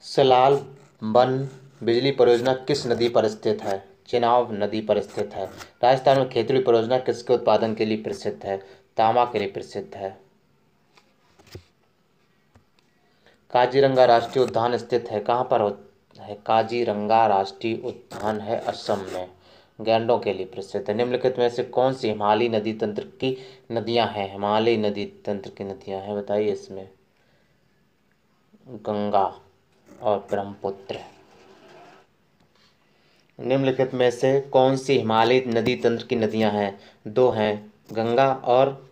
सलाल बन बिजली परियोजना किस नदी पर स्थित है? चिनाब नदी पर स्थित है। राजस्थान में खेतड़ी परियोजना किसके उत्पादन के लिए प्रसिद्ध है? तामा के लिए प्रसिद्ध है। काजीरंगा राष्ट्रीय उद्यान स्थित है। कहाँ पर है? काजीरंगा राष्ट्रीय उद्यान है असम में। गैंडों के लिए प्रसिद्ध है। निम्नलिखित में से कौन सी हिमालयी नदी तंत्र की नदियाँ हैं? हिमालयी नदी तंत्र की नदियाँ हैं, बताइए इसमें। गंगा। और ब्रह्मपुत्र। निम्नलिखित में से कौन सी हिमालयी नदी तंत्र की नदियाँ हैं? दो हैं, गंगा और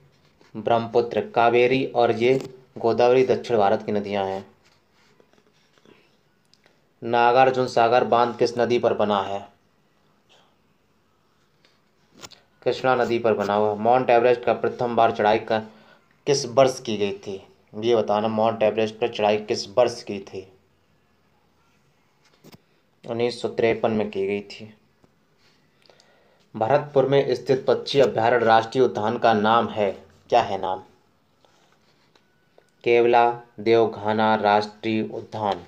ब्रह्मपुत्र। कावेरी और ये गोदावरी दक्षिण भारत की नदियाँ हैं। नागार्जुन सागर बाँध किस नदी पर बना है? कृष्णा नदी पर बना हुआ माउंट एवरेस्ट का प्रथम बार चढ़ाई का, किस वर्ष की गई थी? ये बताना, माउंट एवरेस्ट पर चढ़ाई किस वर्ष की थी? उन्नीस सौ तिरपन में की गई थी। भरतपुर में स्थित पक्षी अभ्यारण्य राष्ट्रीय उद्यान का नाम है। क्या है नाम? केवला देवघाना राष्ट्रीय उद्यान।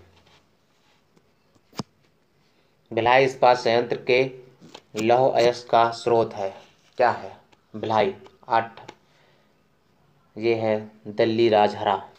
भिलाई इस्पात संयंत्र के लौह अयस्क का स्रोत है। क्या है? भिलाई आठ। ये है दिल्ली राजहरा।